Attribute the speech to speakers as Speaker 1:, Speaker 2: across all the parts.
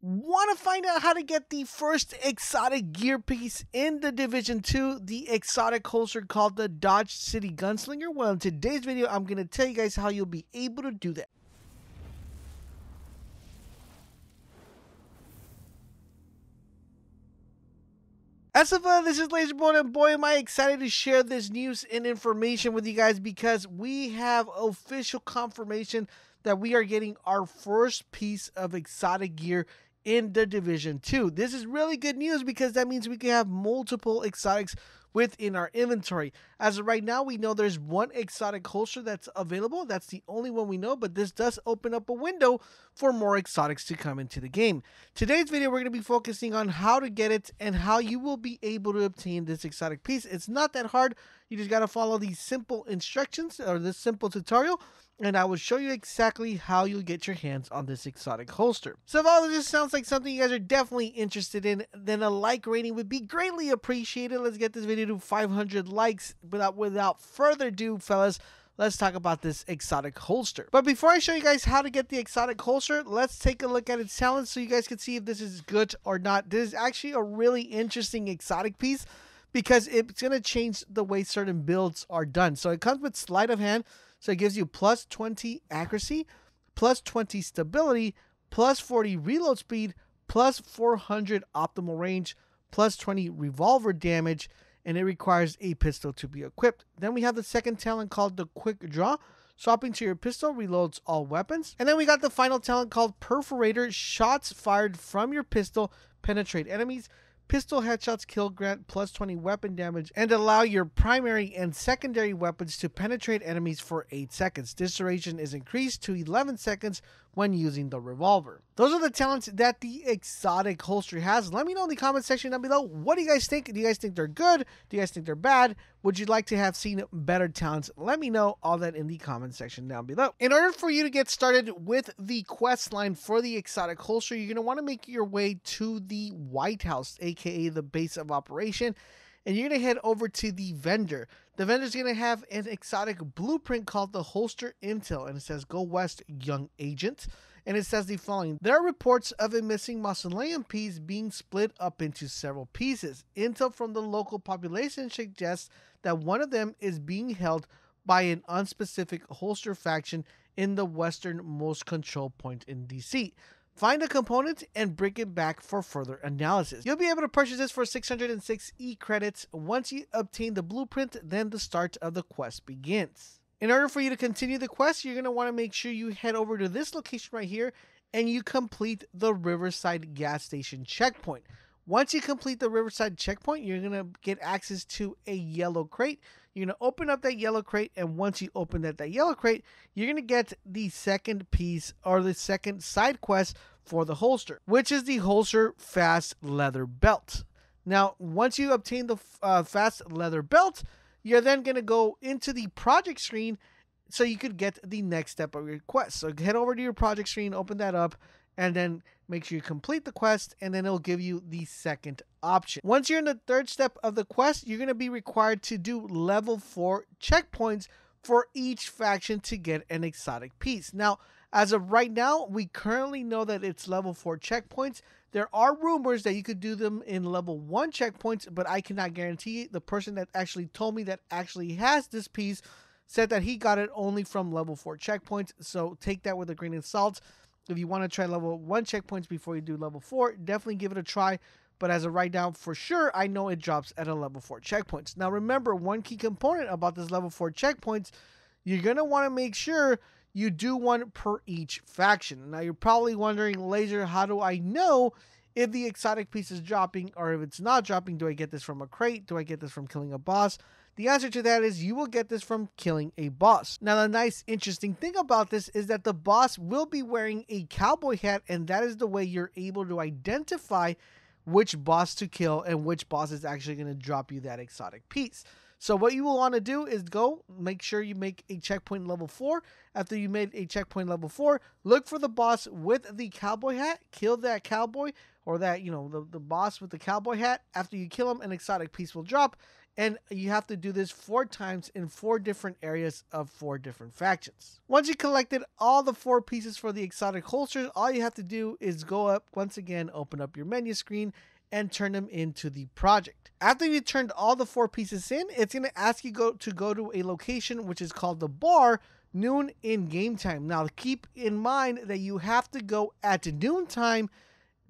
Speaker 1: Want to find out how to get the first exotic gear piece in the Division 2, the exotic holster called the Dodge City Gunslinger? Well, in today's video, I'm going to tell you guys how you'll be able to do that. As of uh, this is LaserBolt, and boy, am I excited to share this news and information with you guys because we have official confirmation that we are getting our first piece of exotic gear in the Division 2. This is really good news because that means we can have multiple exotics within our inventory. As of right now, we know there's one exotic holster that's available. That's the only one we know, but this does open up a window for more exotics to come into the game. Today's video, we're going to be focusing on how to get it and how you will be able to obtain this exotic piece. It's not that hard. You just got to follow these simple instructions or this simple tutorial and I will show you exactly how you'll get your hands on this exotic holster. So if all of this sounds like something you guys are definitely interested in, then a like rating would be greatly appreciated. Let's get this video to 500 likes. Without, without further ado, fellas, let's talk about this exotic holster. But before I show you guys how to get the exotic holster, let's take a look at its talents so you guys can see if this is good or not. This is actually a really interesting exotic piece because it's going to change the way certain builds are done. So it comes with sleight of hand, so it gives you plus 20 accuracy, plus 20 stability, plus 40 reload speed, plus 400 optimal range, plus 20 revolver damage, and it requires a pistol to be equipped. Then we have the second talent called the Quick Draw. Swapping to your pistol reloads all weapons. And then we got the final talent called Perforator. Shots fired from your pistol penetrate enemies pistol headshots kill grant plus 20 weapon damage, and allow your primary and secondary weapons to penetrate enemies for 8 seconds. This duration is increased to 11 seconds when using the revolver. Those are the talents that the exotic holster has. Let me know in the comment section down below. What do you guys think? Do you guys think they're good? Do you guys think they're bad? Would you like to have seen better talents? Let me know all that in the comment section down below. In order for you to get started with the quest line for the exotic holster, you're going to want to make your way to the White House, aka the base of operation and you're going to head over to the vendor. The vendor's going to have an exotic blueprint called the Holster Intel, and it says, Go West, young agent. And it says the following There are reports of a missing mausoleum piece being split up into several pieces. Intel from the local population suggests that one of them is being held by an unspecific holster faction in the westernmost control point in DC. Find a component and bring it back for further analysis. You'll be able to purchase this for 606 E credits. Once you obtain the blueprint, then the start of the quest begins. In order for you to continue the quest, you're going to want to make sure you head over to this location right here and you complete the Riverside gas station checkpoint. Once you complete the Riverside checkpoint, you're going to get access to a yellow crate. You're going to open up that yellow crate, and once you open that, that yellow crate, you're going to get the second piece or the second side quest for the holster, which is the holster fast leather belt. Now, once you obtain the uh, fast leather belt, you're then going to go into the project screen so you could get the next step of your quest. So head over to your project screen, open that up, and then make sure you complete the quest and then it'll give you the second option. Once you're in the third step of the quest, you're going to be required to do level 4 checkpoints for each faction to get an exotic piece. Now, as of right now, we currently know that it's level 4 checkpoints. There are rumors that you could do them in level 1 checkpoints, but I cannot guarantee it. The person that actually told me that actually has this piece said that he got it only from level 4 checkpoints, so take that with a grain of salt. If you want to try level 1 checkpoints before you do level 4, definitely give it a try. But as a write now, for sure, I know it drops at a level 4 checkpoints. Now remember, one key component about this level 4 checkpoints, you're going to want to make sure you do one per each faction. Now you're probably wondering, Laser, how do I know if the exotic piece is dropping or if it's not dropping? Do I get this from a crate? Do I get this from killing a boss? The answer to that is you will get this from killing a boss. Now, the nice, interesting thing about this is that the boss will be wearing a cowboy hat, and that is the way you're able to identify which boss to kill and which boss is actually going to drop you that exotic piece. So what you will want to do is go make sure you make a checkpoint level 4. After you made a checkpoint level 4, look for the boss with the cowboy hat, kill that cowboy or that, you know, the, the boss with the cowboy hat. After you kill him, an exotic piece will drop and you have to do this four times in four different areas of four different factions. Once you collected all the four pieces for the exotic holsters, all you have to do is go up once again, open up your menu screen, and turn them into the project. After you turned all the four pieces in, it's going to ask you go to go to a location which is called the bar noon in game time. Now keep in mind that you have to go at noon time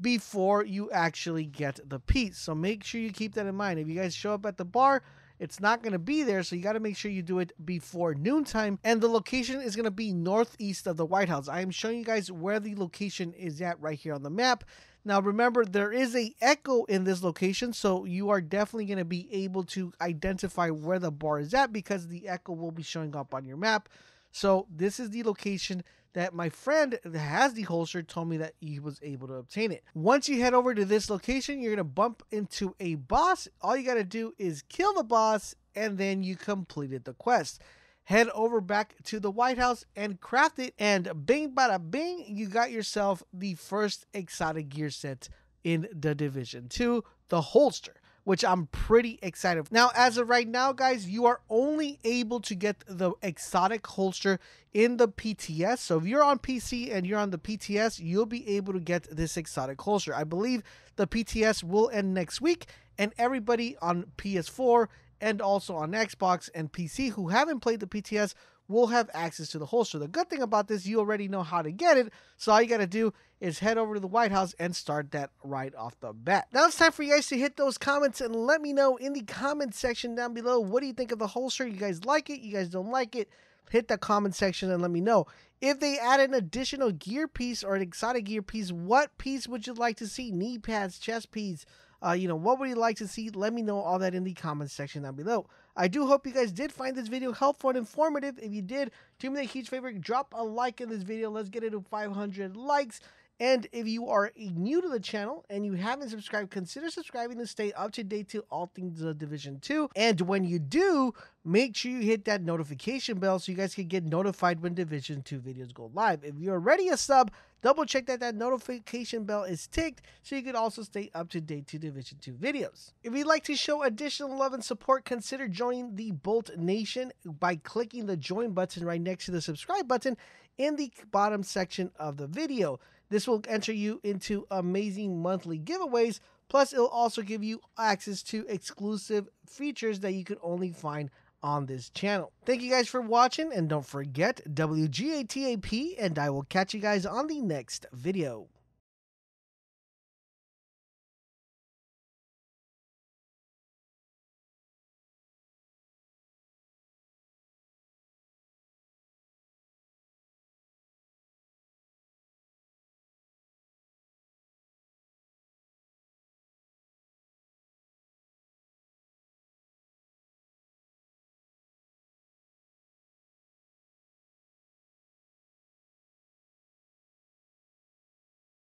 Speaker 1: before you actually get the piece. So make sure you keep that in mind. If you guys show up at the bar, it's not going to be there, so you got to make sure you do it before noontime. And the location is going to be northeast of the White House. I am showing you guys where the location is at right here on the map. Now, remember, there is a echo in this location, so you are definitely going to be able to identify where the bar is at because the echo will be showing up on your map. So this is the location that my friend that has the holster told me that he was able to obtain it. Once you head over to this location, you're going to bump into a boss. All you got to do is kill the boss and then you completed the quest. Head over back to the White House and craft it and bing bada bing, you got yourself the first exotic gear set in the Division 2, the holster which I'm pretty excited. Now, as of right now, guys, you are only able to get the exotic holster in the PTS. So if you're on PC and you're on the PTS, you'll be able to get this exotic holster. I believe the PTS will end next week, and everybody on PS4 and also on Xbox and PC who haven't played the PTS will have access to the holster. The good thing about this, you already know how to get it. So all you got to do is head over to the White House and start that right off the bat. Now it's time for you guys to hit those comments and let me know in the comment section down below. What do you think of the holster? You guys like it? You guys don't like it? Hit the comment section and let me know. If they add an additional gear piece or an exotic gear piece, what piece would you like to see? Knee pads, chest piece, uh, you know, what would you like to see? Let me know all that in the comments section down below. I do hope you guys did find this video helpful and informative. If you did, do me a huge favor, drop a like in this video. Let's get it to 500 likes. And if you are new to the channel and you haven't subscribed, consider subscribing to stay up to date to all things Division 2. And when you do, make sure you hit that notification bell so you guys can get notified when Division 2 videos go live. If you're already a sub, double check that that notification bell is ticked so you can also stay up to date to Division 2 videos. If you'd like to show additional love and support, consider joining the Bolt Nation by clicking the join button right next to the subscribe button in the bottom section of the video. This will enter you into amazing monthly giveaways. Plus, it'll also give you access to exclusive features that you can only find on this channel. Thank you guys for watching, and don't forget WGATAP, and I will catch you guys on the next video.